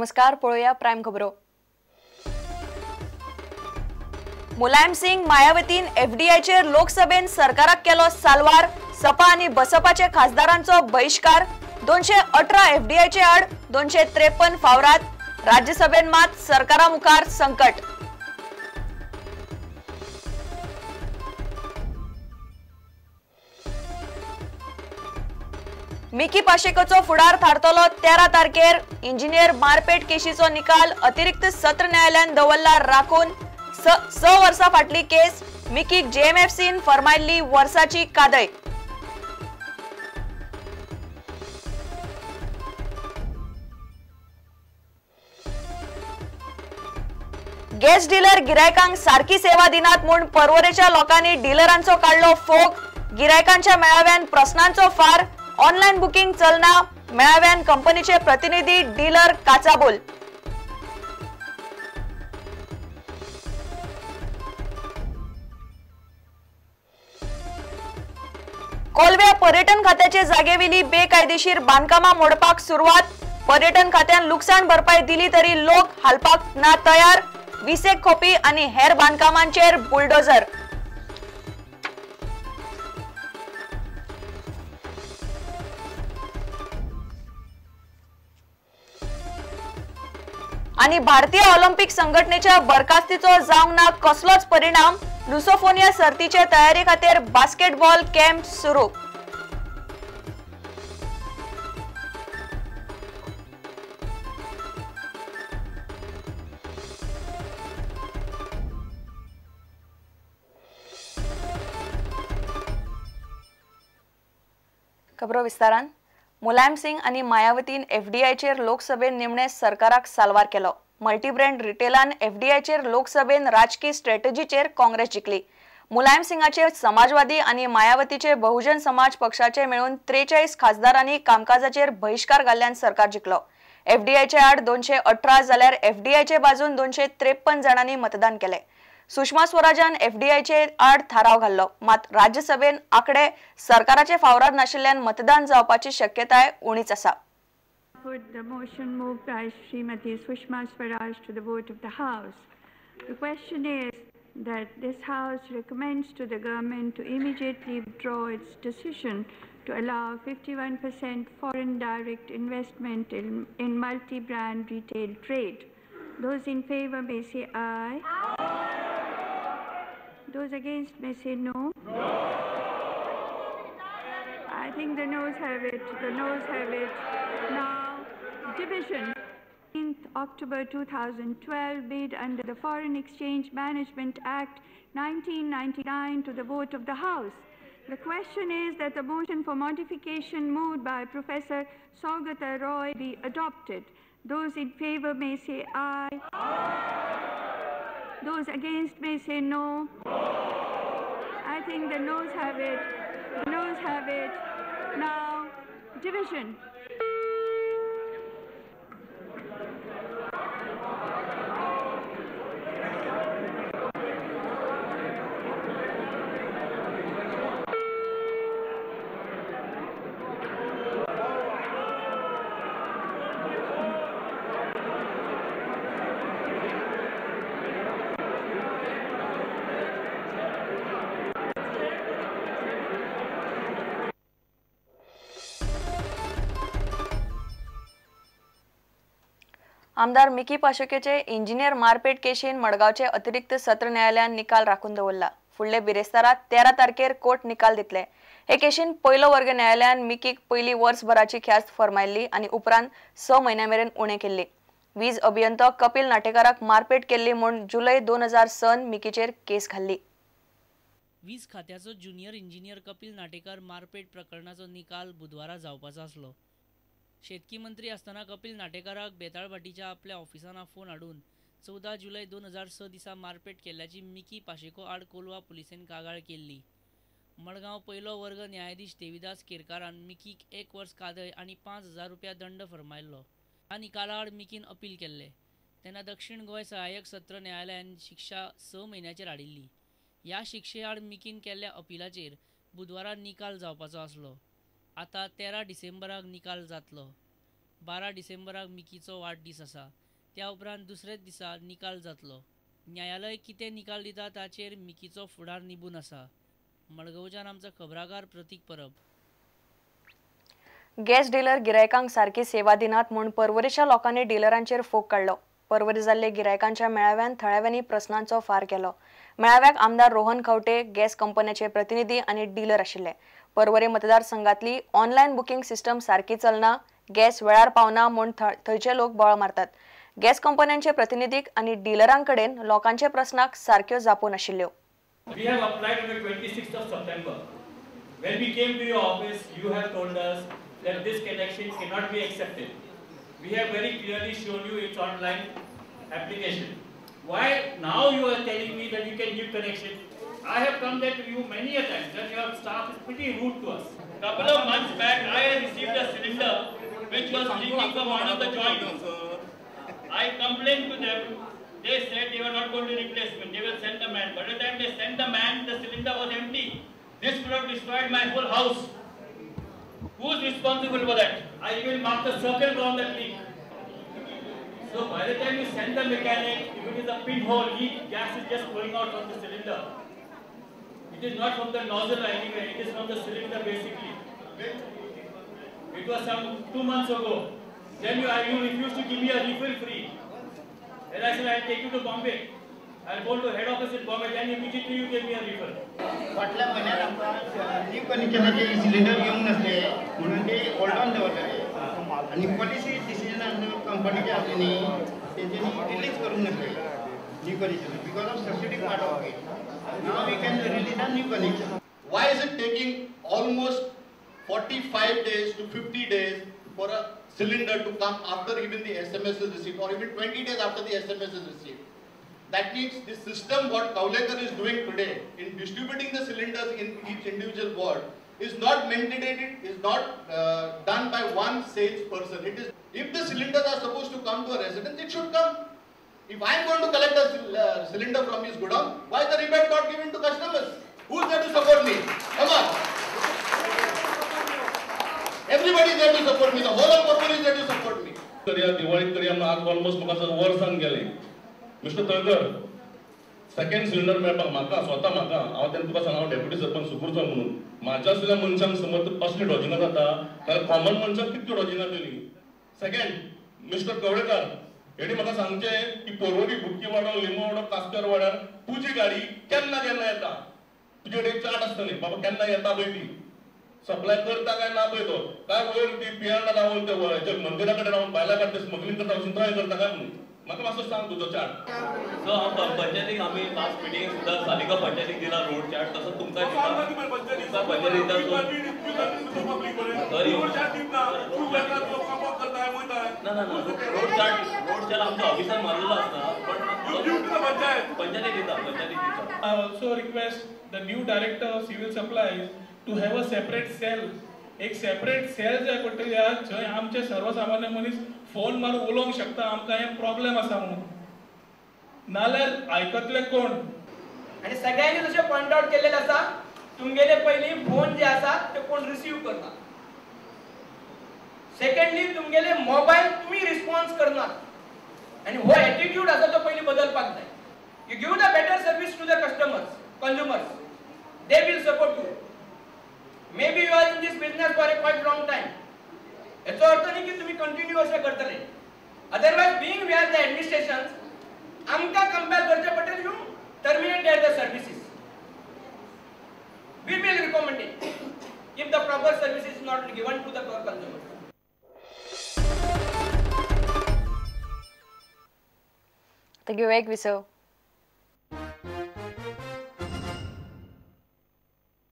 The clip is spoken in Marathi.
नमस्कार पळोवया प्रायम खबरो. मुलायम सिंग मायावतीन एफडीआयचेर लोकसभेन सरकाराक केलो साल्वार सपा आणि बसपाचे खासदारांचो बहिष्कार दोनशे अठरा एफडीआयचे आड दोनशे त्रेपन्न फावरात राज्यसभेन मात सरकारा मुखार संकट. मिकी पाशेकोचो फुडार थारतलो तेरा तारखेर. इंजिनियर मारपेट केशीचो निकाल अतिरिक्त सत्र न्यायालयान दवरला राखून स स फाटली केस. मिकीक जेएमएफसीन फरमायल्ली वर्साची कादय. गॅस डीलर गिरायकांक सारखी सेवा दिनात म्हूण पर्वरेच्या लोकांनी डिलरांचो काढलो फोग. गिरायकांच्या मेळाव्यान प्रस्नांचो फार. ऑनलाईन बुकिंग चलना मेळाव्यान कंपनीचे प्रतिनिधी डीलर काचाबोल. कोलव्या पर्यटन खात्याचे जागेवेली बेकायदेशीर बांदकामां मोडपाक सुरवात. पर्यटन खात्यान लुकसाण भरपाई दिली तरी लोक हालपाक ना तयार. विसेक खोपी आणि हेर बांदकामांचेर बुलडोझर. आणि भारतीय ऑलिम्पिक संघटनेच्या बरखास्तीचो जावंक ना कसलोच परिणाम लुसोफोनिया सर्तीचे तयारी खातीर बास्केटबॉल कॅम्प सुरू. खबरो विस्तारान. मुलायम सिंग आणि मायावतीन एफडीआयचेर लोकसभेन निमणे सरकाराक साल्वार केलो. मल्टीब्रँड रिटेलान एफडीआयचेर लोकसभेन राजकीय स्ट्रॅटजीचेर काँग्रेस जिखली मुलायम सिंगाचे समाजवादी आणि मायावतीचे बहुजन समाज पक्षाचे मिळून त्रेचाळीस खासदारांनी कामकाजाचेर बहिष्कार घाल्ल्यान सरकार जिखलो एफडीआयचे आड दोनशे अठरा जाल्यार एफडीआयचे बाजून दोनशे त्रेपन्न जणांनी मतदान केले. सुषमा स्वराजान एफडीआयचे आड थाराव घाल्लो. मात राज्यसभेन आकडे सरकाराचे फावरार नाशिल्ल्यान मतदान जावपाची शक्यताय उणीच आसा. Put the motion moved by Srimati Sushma Swaraj to the vote of the House. The question is that this House recommends to the government to immediately withdraw its decision to allow 51% foreign direct investment in, in multi-brand retail trade. Those in favor may say aye. Those against may say no. I think the noes have it. The noes have it. Division. 15th October 2012 bid under the Foreign Exchange Management Act 1999 to the vote of the House. The question is that the motion for modification moved by Professor Saugata Roy be adopted. Those in favor may say aye. Those against may say no. I think the noes have it. The noes have it. Now, division. आमदार मिकी पाशोकेचे इंजिनियर मारपेट केशीन मडगावचे अतिरिक्त सत्र न्यायालयान निकाल राखून दवरला. फुडले बिरेस्तारात तेरा तारखेर कोर्ट निकाल दितले. हे केशीन पयलो वर्ग न्यायालयान मिकीक पयली वर्सभराची ख्यास्त फरमायल्ली आनी उपरांत स म्हयन्या मेरेन उणें केल्ली. वीज अभियंतो कपिल नाटेकाराक मारपेट केल्ली म्हूण जुलय दोन हजार सन मिकीचेर केस घाल्ली वीज खात्याचो ज्युनियर इंजिनियर कपिल नाटेकार मारपेट प्रकरणाचो निकाल बुधवारा जावपाचो आसलो. शेतकी मंत्री आसतना कपिल नाटेकाराक बेताळबाटीच्या आपल्या ऑफिसांना फोन हाडून चौदा जुलय दोन हजार स दिसा मारपेट केल्ल्याची मिकी पाशेको आड कोलवा पुलिसेन कागाळ केल्ली. मडगांव पयलो वर्ग न्यायाधीश देविदास केरकारान मिकीक एक वर्स कादय आनी पांच हजार रुपया दंड फरमायल्लो. ह्या निकाला आड मिकीन अपील केल्ले. तेन्ना दक्षिण गोंय सहाय्यक सत्र न्यायालयान शिक्षा स म्हयन्याचेर हाडिल्ली ह्या शिक्षे आड मिकीन केल्ल्या अपिलाचेर बुधवारा निकाल जावपाचो आसलो. आतां तेरा डिसेंबराक निकाल जातलो. बारा डिसेंबराक मिकीचो वाडदीस आसा त्या उपरांत दुसरेच दिसा निकाल जातलो. न्यायालय कितें निकाल दिता ताचेर मिकीचो फुडार निबून आसा मडगांवच्यान आमचो खबराकार प्रतीक परब. गॅस डिलर गिरायकांक सारकी सेवा दिनात म्हूण पर्वरीच्या लोकांनी डिलरांचेर फोग काडलो. परवरी जाल्ले गिरायकांच्या मेळाव्यान थळाव्यांनी प्रस्नांचो फार केलो. मेळाव्याक आमदार रोहन खवटे गॅस कंपन्याचे प्रतिनिधी आनी डिलर आशिल्ले. परवरे मतदारसंघातली ऑनलायन बुकिंग सिस्टम सारखी चलना गॅस वेळार पावना म्हूण थंयचे लोक बोळ मारतात गॅस कंपन्यांचे प्रतिनिधीक आनी डिलरांकडेन लोकांचे प्रस्नाक सारक्यो जापो नाशिल्ल्यो We have applied on the 26th of September. When we came to your office, you have told us that this connection cannot be accepted. We have very clearly shown you its online application. Why now you are telling me that you can give connection? I have come there to you many a times and your staff is pretty rude to us. Couple of months back, I received a cylinder which was leaking from one of the joints. I complained to them. They said they were not going to replace me. They will send the man. By the time they sent the man, the cylinder was empty. This could have destroyed my whole house. Who is responsible for that? I even marked a circle around that leak. So by the time you send the mechanic, if it is a pinhole leak, gas is just flowing out from the cylinder. It is not from the nozzle anyway, It is from the cylinder basically. It was some two months ago. Then you, you refused to give me a refill free. And I said, I'll take you to Bombay. I'll go to head office in Bombay. Then immediately you gave me a refill. फाटल्या महिन्यात आमकां न्यू कनेक्शनाचे सिलिंडर येवंक नासले म्हणून ते होल्ड ऑन दवरलेले आनी पॉलिसी डिसिजन कंपनीचे असल्याने न्ही रिलीज करून नासले new connection because of subsidy part of it Now we can release a new collection. Why is it taking almost 45 days to 50 days for a cylinder to come after even the SMS is received or even 20 days after the SMS is received? That means the system what Kavlekar is doing today in distributing the cylinders in each individual ward is not mandated, is not uh, done by one salesperson. It is if the cylinders are supposed If I am going to collect a cylinder from his godown, why the rebate not given to customers? Who is there to support me? Come on. Everybody is there to support me. The whole of Portfolio is there to support me. तरी या दिवाळीक तरी आमी आज ऑलमोस्ट म्हाका सर वर्सान गेले मिस्टर तळकर सेकंड सिलिंडर मेळपाक म्हाका स्वता म्हाका हांव तेन्ना तुका सांगा हांव डेप्युटी सरपंच सुपुरचो म्हणून म्हाज्या असलेल्या मनशांक समज असली डॉजिंगां जाता जाल्यार कॉमन मनशांक कितक्यो डॉजिंगां जातली सेकंड मिस्टर कवळेकार हेणी म्हाका सांगचें की पोरवोरी बुटकी वाडो लिंबू वाडो कास्कर वाड्यार तुजी गाडी केन्ना केन्ना येता. तुजे कडेन चार्ट आसतली बाबा केन्ना येता पळय ती. सप्लाय करता काय ना पळय तो काय वयर ती पियाना रावून ते हेच्या मंदिरा कडेन रावून बायला कडेन स्मगलिंग करता वचून करता काय म्हणून? म्हाका मातसो सांग तुजो चार्ट सो हांव पंचायतीक आमी लास्ट मिटींग सुद्दां सालिका पंचायतीक दिला रोड चार्ट तसो तुमकां दिता पंचायतीक दिता तरी ना ना ना रोड चार्ट रोड चार्ट आमच्या मारलेलो पण the new director of civil supplies to have a separate cell. एक सेपरेट सेल जाय पडटली जंय आमचे सर्वसामान्य मनीस फोन मारून उलोवंक शकता आमकां हे प्रॉब्लेम आसा म्हणून. नाल्यार आयकतले कोण? आणि सगळ्यांनी जसे पॉइंट आउट केलेले आसा तुमगेले पयली फोन जे आसा ते कोण रिसीव करना सेकंडली तुमगेले मोबाईल तुम्ही रिस्पॉन्स करनात आणि हो एटिट्यूड आसा तो पयलीं बदलपाक जाय you give the better service to the customers consumers they will support you maybe you are in this business for a quite long time याचो अर्थ नाही की तुम्ही कंटिन्यू अशें करतले. Otherwise being we are the administration आमकां कंपेअर करचे पडटलें you terminate their the services We will recommend it. If the proper service is not given to the consumer. आता घेऊया एक विसव